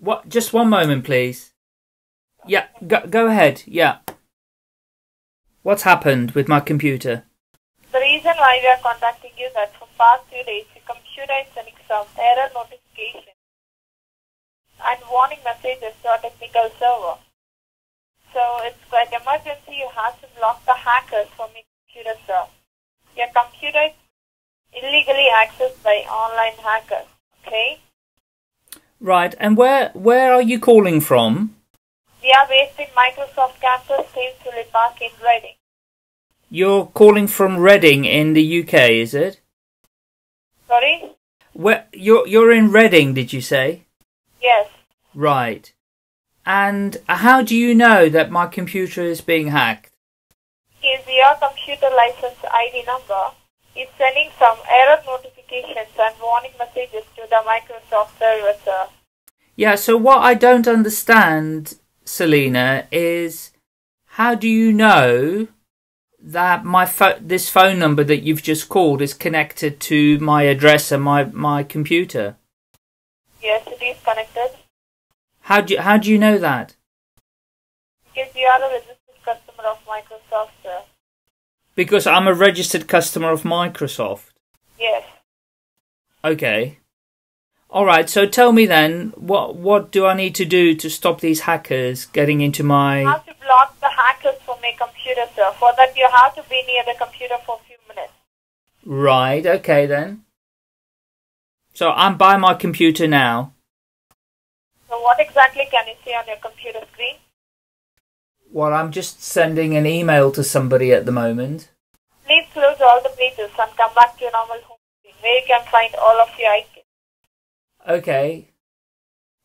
What? Just one moment, please. Yeah, go, go ahead. Yeah. What's happened with my computer? The reason why we are contacting you is that for past few days your computer is sending some error notification and warning messages to our technical server. So it's quite emergency. You have to block the hackers from your computer, sir. Your computer is illegally accessed by online hackers. Okay? Right, and where where are you calling from? We are based in Microsoft campus, Thames Park in Reading. You're calling from Reading in the UK, is it? Sorry? Where you're you're in Reading, did you say? Yes. Right. And how do you know that my computer is being hacked? Is your computer license ID number is sending some error notifications and warning messages to the Microsoft server, sir. Yeah, so what I don't understand, Selena, is how do you know that my pho- this phone number that you've just called is connected to my address and my, my computer? Yes, it is connected. How do you, how do you know that? Because you are a registered customer of Microsoft, sir. Because I'm a registered customer of Microsoft. Yes. Okay. All right. So tell me then, what what do I need to do to stop these hackers getting into You my? have to block the hackers from your computer, sir. For that, you have to be near the computer for a few minutes. Right. Okay then. So I'm by my computer now. So, what exactly can you see on your computer screen? Well, I'm just sending an email to somebody at the moment. Please close all the pages and come back to your normal home where you can find all of your items. Okay.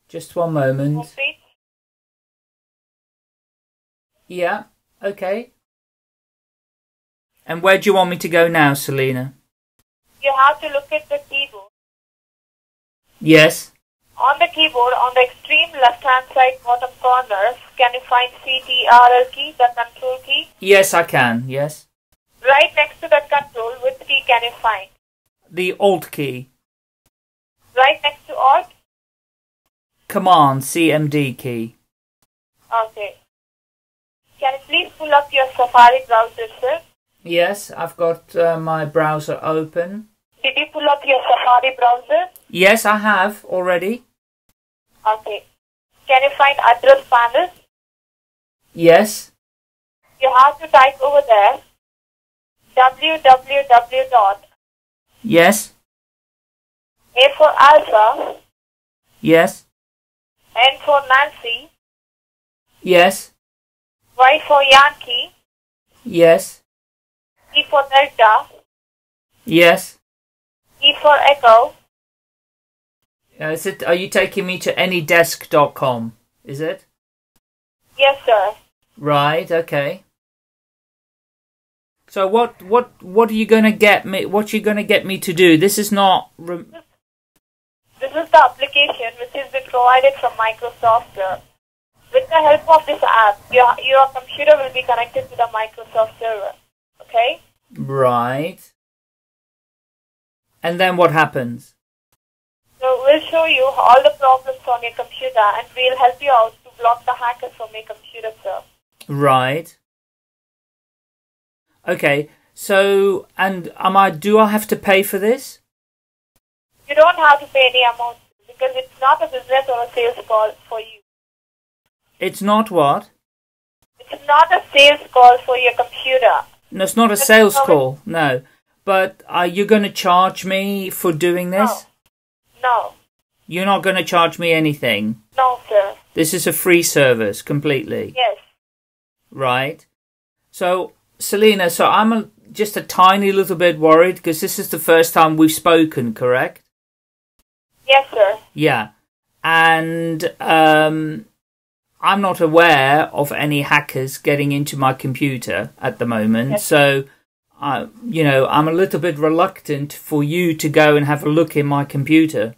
Just one moment. Yeah. Okay. And where do you want me to go now, Selena? You have to look at the keyboard. Yes. On the keyboard, on the extreme left-hand side bottom corner, can you find CTRL key, the control key? Yes, I can. Yes. Right next to that control, which key can you find? The Alt key. Right next to Alt? Command CMD key. Okay. Can you please pull up your Safari browser, sir? Yes, I've got uh, my browser open. Did you pull up your Safari browser? Yes, I have already. Okay. Can you find address panel? Yes. You have to type over there www dot Yes. A for Alpha, Yes. N for Nancy, Yes. Y for Yankee, Yes. E for Delta, Yes. E for Echo, Uh, is it? Are you taking me to anydesk.com? Is it? yes sir. Right. Okay. So what? What? What are you gonna get me? What you gonna get me to do? This is not. This is the application which has been provided from Microsoft sir. With the help of this app, your, your computer will be connected to the Microsoft server. Okay? right. And then what happens? So we'll show you all the problems on your computer and we'll help you out to block the hackers from your computer, sir. Right. Okay. So, and am I? Do I have to pay for this? You don't have to pay any amount because it's not a business or a sales call for you. It's not what? It's not a sales call for your computer. No, it's not a sales not- call. No. But are you going to charge me for doing this? No. You're not going to charge me anything. No, sir. This is a free service completely. Yes. Right. So, Selena, so I'm a, just a tiny little bit worried because this is the first time we've spoken, correct? Yes, sir. Yeah. And um, I'm not aware of any hackers getting into my computer at the moment. Yes. So, I, you know, I'm a little bit reluctant for you to go and have a look in my computer.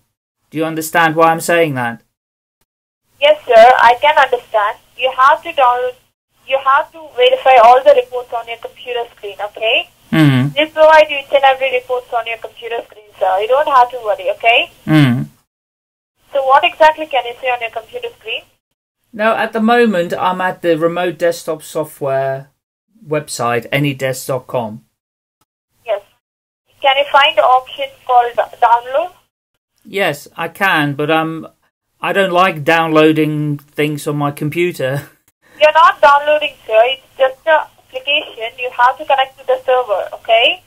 Do you understand why I'm saying that? Yes, sir. I can understand. You have to download. You have to verify all the reports on your computer screen. Okay? Hmm. We'll provide you each and every reports on your computer screen, sir. You don't have to worry. Okay? Hmm. So what exactly can you see on your computer screen? No, at the moment I'm at the remote desktop software website, anydesk.com. Yes. Can you find the option called download? Yes, I can, but um, I don't like downloading things on my computer. You're not downloading, sir. It's just an application. You have to connect to the server, okay?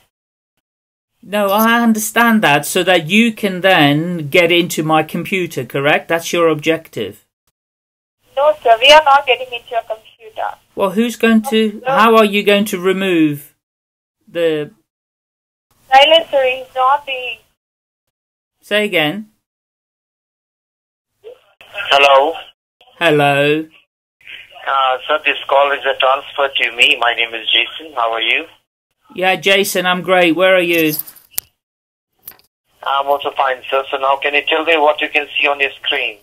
No, I understand that, so that you can then get into my computer, correct? That's your objective. No, sir. We are not getting into your computer. Well, who's going to, how are you going to remove the, Silencer is not the. say again? Hello. Hello. Uh, sir, this call is a transfer to me. My name is Jason. How are you? Yeah, Jason, I'm great. Where are you? I'm also fine, sir. So now can you tell me what you can see on your screen?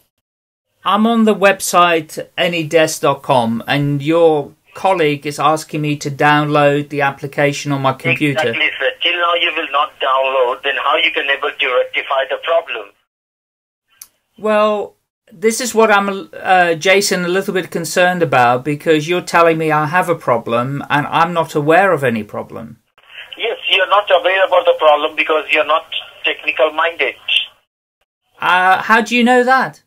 I'm on the website anydesk.com and your colleague is asking me to download the application on my computer. Exactly, sir. Till now you will not download, then how you can able to rectify the problem? Well, this is what I'm, uh, Jason, a little bit concerned about because you're telling me I have a problem and I'm not aware of any problem. Yes, you're not aware about the problem because you're not technical minded. Uh, how do you know that?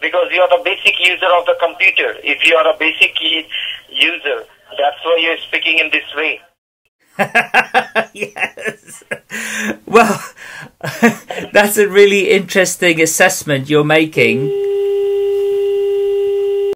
Because you are the basic user of the computer. If you are a basic user, that's why you're speaking in this way. yes. Well, that's a really interesting assessment you're making.